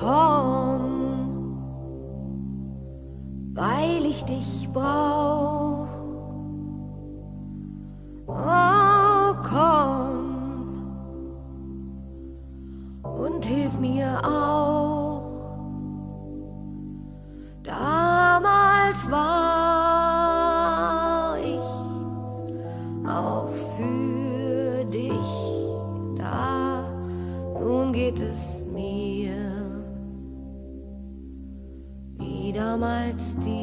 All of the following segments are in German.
komm, weil ich dich brauch. Oh, komm und hilf mir auch. Damals war ich auch für dich da. Nun geht es damals dir.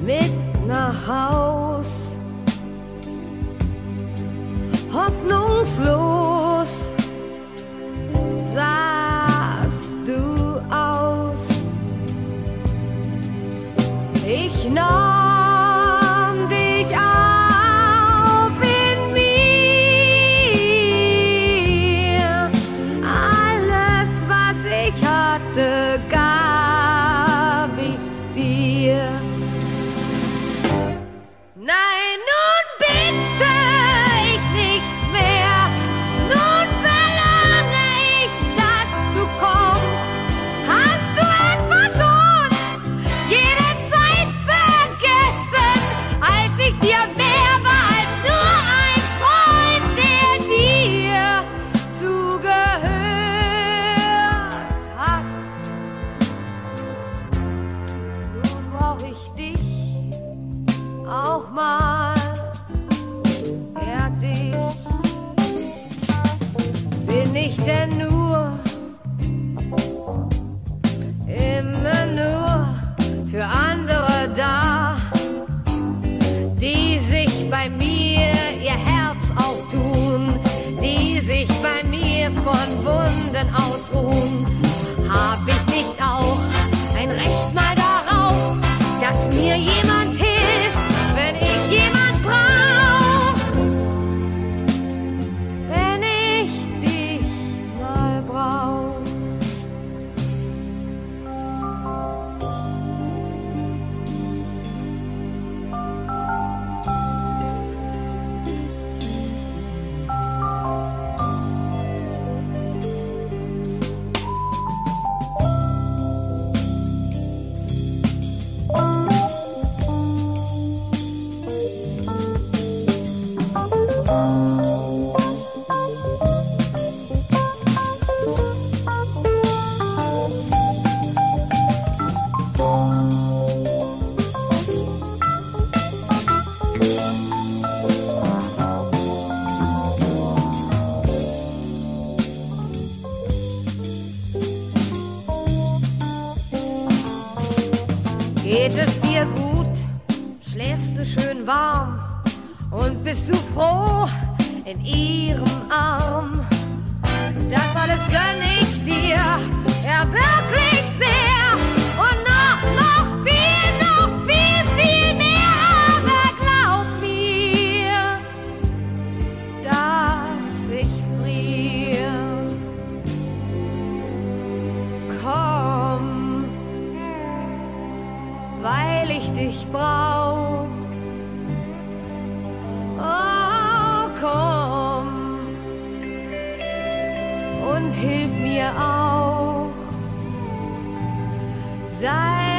Mit nach Haus. Hoffnungslos sahst du aus. Ich nahm dich auf in mir. Alles, was ich Wunden ausruhen? Hab ich nicht auch ein Recht mal darauf, dass mir jemand schön warm? Und bist du froh in ihrem Arm? Das alles gönn ich dir, ja wirklich sehr. Und noch, noch viel, noch viel, viel mehr. Aber glaub mir, dass ich frier. Komm weil ich dich brauch. Hilf mir auch. Sei